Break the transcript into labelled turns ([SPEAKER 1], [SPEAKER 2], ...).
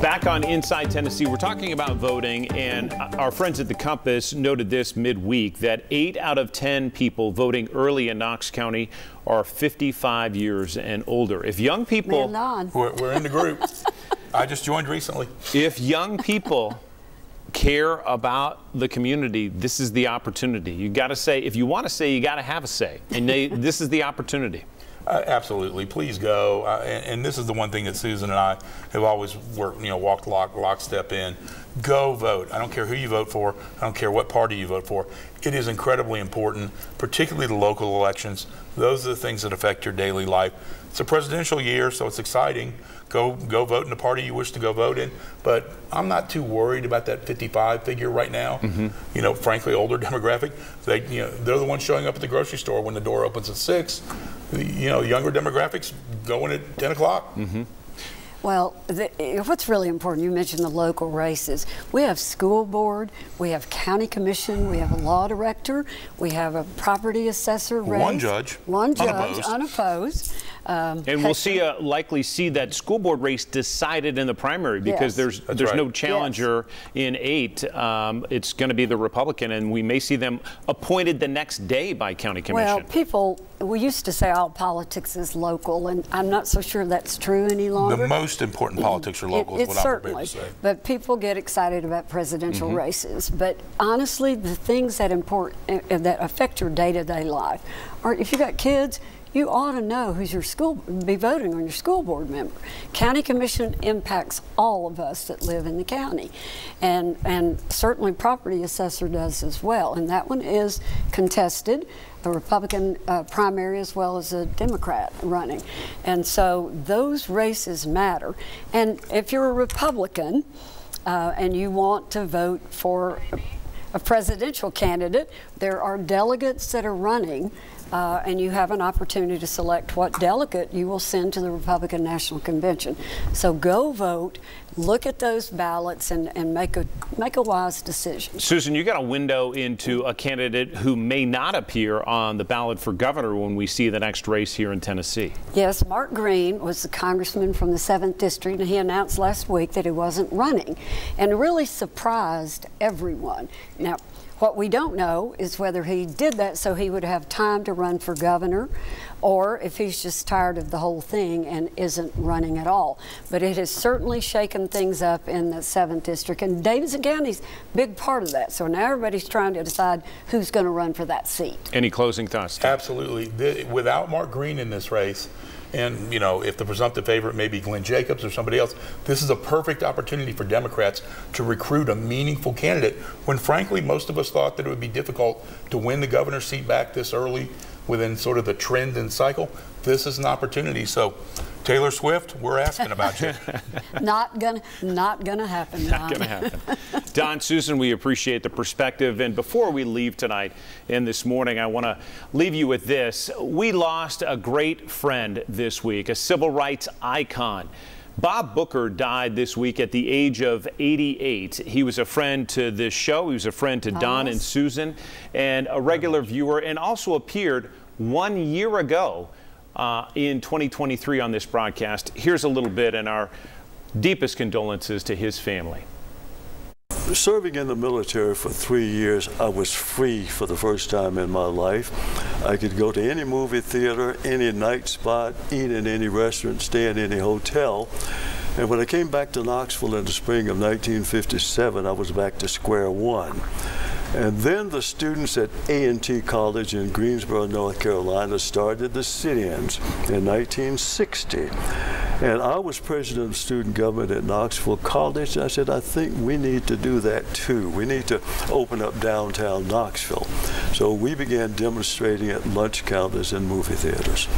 [SPEAKER 1] Back on Inside Tennessee, we're talking about voting, and our friends at the Compass noted this midweek that eight out of 10 people voting early in Knox County are 55 years and older. If young people.
[SPEAKER 2] We're, we're in the group. I just joined recently.
[SPEAKER 1] If young people care about the community, this is the opportunity. You got to say, if you want to say, you got to have a say. And they, this is the opportunity.
[SPEAKER 2] Uh, absolutely, please go. Uh, and, and, this is the one thing that Susan and I have always worked, you know, walked lock, lockstep in. Go vote. I don't care who you vote for. I don't care what party you vote for. It is incredibly important, particularly the local elections. Those are the things that affect your daily life. It's a presidential year, so it's exciting. Go go vote in the party you wish to go vote in. But I'm not too worried about that 55 figure right now. Mm-hmm. You know, frankly, older demographic. They you know they're the ones showing up at the grocery store when the door opens at six. You know, younger demographics going at 10 o'clock. Mm-hmm.
[SPEAKER 3] Well, the, what's really important, you mentioned the local races. We have school board, we have county commission, we have a law director, we have a property assessor race.
[SPEAKER 2] One judge.
[SPEAKER 3] One judge, unopposed. unopposed.
[SPEAKER 1] Um, and we'll see a, likely see that school board race decided in the primary because yes. there's That's there's right. no challenger yes. in eight. Um, it's going to be the Republican, and we may see them appointed the next day by county commission.
[SPEAKER 3] Well, people we used to say all politics is local, and I'm not so sure that's true any longer.
[SPEAKER 2] The most important politics are local.
[SPEAKER 3] It, it's certainly, but people get excited about presidential mm-hmm. races. But honestly, the things that import uh, that affect your day-to-day life are if you've got kids you ought to know who's your school, be voting on your school board member. County commission impacts all of us that live in the county. And, and certainly property assessor does as well. And that one is contested, a Republican uh, primary as well as a Democrat running. And so those races matter. And if you're a Republican, uh, and you want to vote for a presidential candidate, there are delegates that are running uh, and you have an opportunity to select what delegate you will send to the Republican National Convention. So go vote, look at those ballots, and, and make a make a wise decision.
[SPEAKER 1] Susan, you got a window into a candidate who may not appear on the ballot for governor when we see the next race here in Tennessee.
[SPEAKER 3] Yes, Mark Green was the congressman from the 7th District, and he announced last week that he wasn't running, and really surprised everyone. Now, what we don't know is whether he did that so he would have time to run for governor or if he's just tired of the whole thing and isn't running at all. But it has certainly shaken things up in the 7th District, and Davidson County's a big part of that. So now everybody's trying to decide who's going to run for that seat.
[SPEAKER 1] Any closing thoughts?
[SPEAKER 2] Absolutely. The, without Mark Green in this race, and you know if the presumptive favorite may be Glenn Jacobs or somebody else, this is a perfect opportunity for Democrats to recruit a meaningful candidate. When frankly most of us thought that it would be difficult to win the governor's seat back this early within sort of the trend and cycle, this is an opportunity. So, Taylor Swift, we're asking about you.
[SPEAKER 3] not gonna, not gonna happen.
[SPEAKER 1] Not gonna happen. Don, Susan, we appreciate the perspective. And before we leave tonight and this morning, I want to leave you with this. We lost a great friend this week, a civil rights icon. Bob Booker died this week at the age of 88. He was a friend to this show. He was a friend to oh, Don and Susan and a regular viewer and also appeared one year ago uh, in 2023 on this broadcast. Here's a little bit and our deepest condolences to his family.
[SPEAKER 4] Serving in the military for three years, I was free for the first time in my life. I could go to any movie theater, any night spot, eat in any restaurant, stay in any hotel. And when I came back to Knoxville in the spring of 1957, I was back to square one. And then the students at A&T College in Greensboro, North Carolina started the sit-ins in 1960. And I was president of student government at Knoxville College. I said, I think we need to do that too. We need to open up downtown Knoxville. So we began demonstrating at lunch counters and movie theaters.